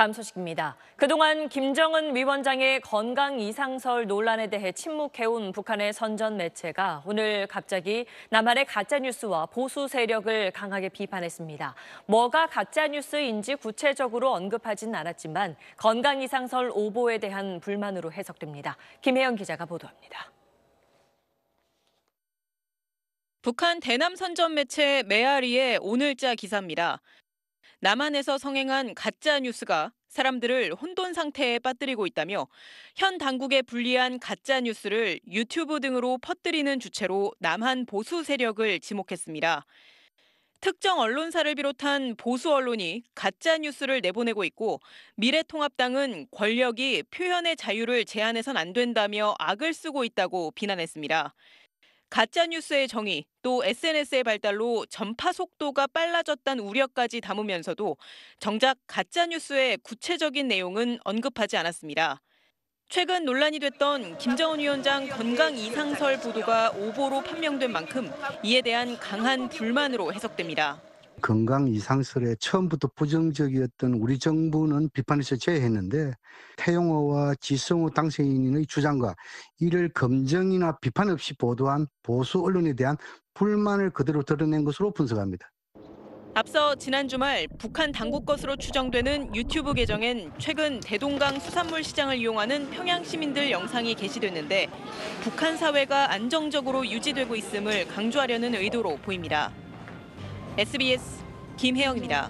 다음 소식입니다. 그동안 김정은 위원장의 건강 이상설 논란에 대해 침묵해온 북한의 선전 매체가 오늘 갑자기 남한의 가짜뉴스와 보수 세력을 강하게 비판했습니다. 뭐가 가짜뉴스인지 구체적으로 언급하진 않았지만 건강 이상설 오보에 대한 불만으로 해석됩니다. 김혜영 기자가 보도합니다. 북한 대남 선전 매체 메아리의 오늘자 기사입니다. 남한에서 성행한 가짜 뉴스가 사람들을 혼돈 상태에 빠뜨리고 있다며 현 당국에 불리한 가짜 뉴스를 유튜브 등으로 퍼뜨리는 주체로 남한 보수 세력을 지목했습니다. 특정 언론사를 비롯한 보수 언론이 가짜 뉴스를 내보내고 있고 미래통합당은 권력이 표현의 자유를 제한해선 안 된다며 악을 쓰고 있다고 비난했습니다. 가짜 뉴스의 정의, 또 SNS의 발달로 전파 속도가 빨라졌다는 우려까지 담으면서도 정작 가짜 뉴스의 구체적인 내용은 언급하지 않았습니다. 최근 논란이 됐던 김정은 위원장 건강 이상설 보도가 오보로 판명된 만큼 이에 대한 강한 불만으로 해석됩니다. 건강 이상설에 처음부터 부정적이었던 우리 정부는 비판에서 제외했는데 태용호와 지성호 당선인의 주장과 이를 검증이나 비판 없이 보도한 보수 언론에 대한 불만을 그대로 드러낸 것으로 분석합니다. 앞서 지난 주말 북한 당국 것으로 추정되는 유튜브 계정엔 최근 대동강 수산물 시장을 이용하는 평양 시민들 영상이 게시됐는데 북한 사회가 안정적으로 유지되고 있음을 강조하려는 의도로 보입니다. SBS 김혜영입니다.